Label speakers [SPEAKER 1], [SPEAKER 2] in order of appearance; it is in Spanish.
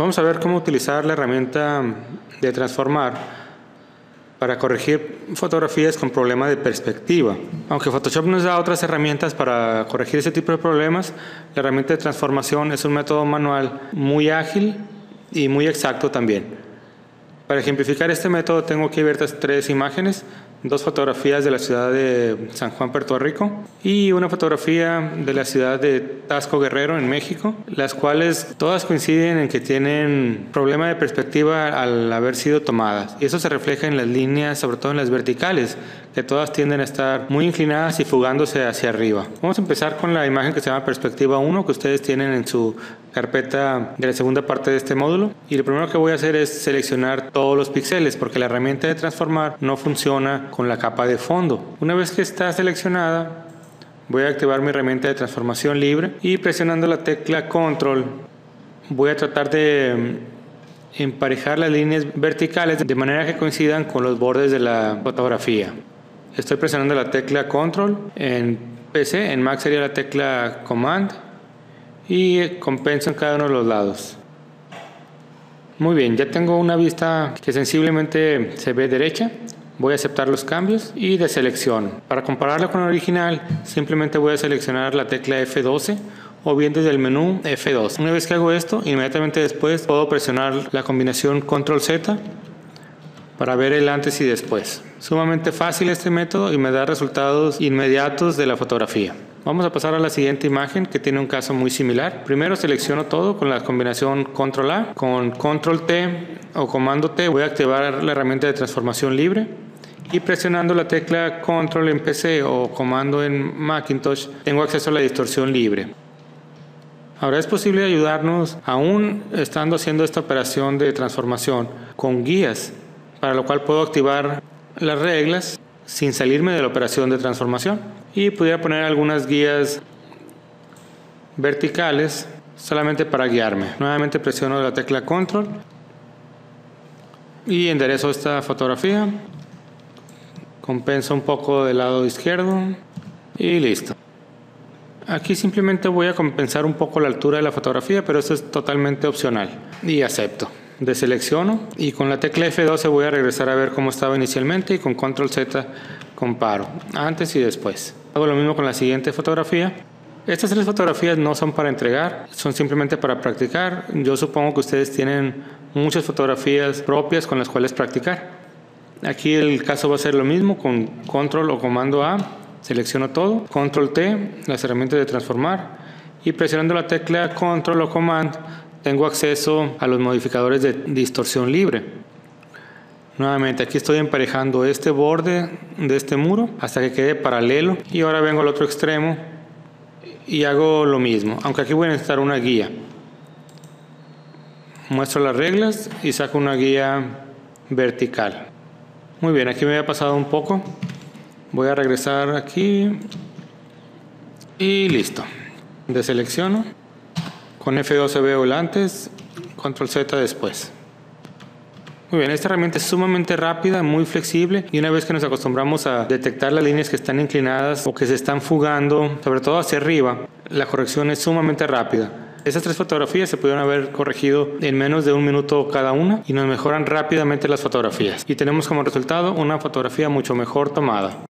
[SPEAKER 1] Vamos a ver cómo utilizar la herramienta de transformar para corregir fotografías con problemas de perspectiva. Aunque Photoshop nos da otras herramientas para corregir ese tipo de problemas, la herramienta de transformación es un método manual muy ágil y muy exacto también. Para ejemplificar este método tengo aquí abiertas tres imágenes dos fotografías de la ciudad de San Juan, Puerto Rico, y una fotografía de la ciudad de Tasco Guerrero, en México, las cuales todas coinciden en que tienen problema de perspectiva al haber sido tomadas. Y eso se refleja en las líneas, sobre todo en las verticales, que todas tienden a estar muy inclinadas y fugándose hacia arriba. Vamos a empezar con la imagen que se llama perspectiva 1 que ustedes tienen en su carpeta de la segunda parte de este módulo y lo primero que voy a hacer es seleccionar todos los píxeles porque la herramienta de transformar no funciona con la capa de fondo. Una vez que está seleccionada voy a activar mi herramienta de transformación libre y presionando la tecla control voy a tratar de emparejar las líneas verticales de manera que coincidan con los bordes de la fotografía. Estoy presionando la tecla Control en PC, en Mac sería la tecla Command y compenso en cada uno de los lados. Muy bien, ya tengo una vista que sensiblemente se ve derecha. Voy a aceptar los cambios y deselecciono. Para compararlo con el original, simplemente voy a seleccionar la tecla F12 o bien desde el menú F2. Una vez que hago esto, inmediatamente después puedo presionar la combinación Control Z para ver el antes y después. Sumamente fácil este método y me da resultados inmediatos de la fotografía. Vamos a pasar a la siguiente imagen que tiene un caso muy similar. Primero selecciono todo con la combinación Control A. Con Control T o Comando T voy a activar la herramienta de transformación libre y presionando la tecla Control en PC o Comando en Macintosh tengo acceso a la distorsión libre. Ahora es posible ayudarnos aún estando haciendo esta operación de transformación con guías para lo cual puedo activar las reglas sin salirme de la operación de transformación y pudiera poner algunas guías verticales solamente para guiarme. Nuevamente presiono la tecla control y enderezo esta fotografía, compenso un poco del lado izquierdo y listo. Aquí simplemente voy a compensar un poco la altura de la fotografía, pero eso es totalmente opcional y acepto deselecciono y con la tecla F12 voy a regresar a ver cómo estaba inicialmente y con control Z comparo antes y después. Hago lo mismo con la siguiente fotografía. Estas tres fotografías no son para entregar, son simplemente para practicar. Yo supongo que ustedes tienen muchas fotografías propias con las cuales practicar. Aquí el caso va a ser lo mismo con control o comando A, selecciono todo, control T, las herramientas de transformar y presionando la tecla control o command tengo acceso a los modificadores de distorsión libre. Nuevamente aquí estoy emparejando este borde de este muro hasta que quede paralelo y ahora vengo al otro extremo y hago lo mismo, aunque aquí voy a necesitar una guía. Muestro las reglas y saco una guía vertical. Muy bien, aquí me había pasado un poco. Voy a regresar aquí y listo. Deselecciono con F12 veo el antes, control Z después. Muy bien, esta herramienta es sumamente rápida, muy flexible y una vez que nos acostumbramos a detectar las líneas que están inclinadas o que se están fugando, sobre todo hacia arriba, la corrección es sumamente rápida. Estas tres fotografías se pudieron haber corregido en menos de un minuto cada una y nos mejoran rápidamente las fotografías. Y tenemos como resultado una fotografía mucho mejor tomada.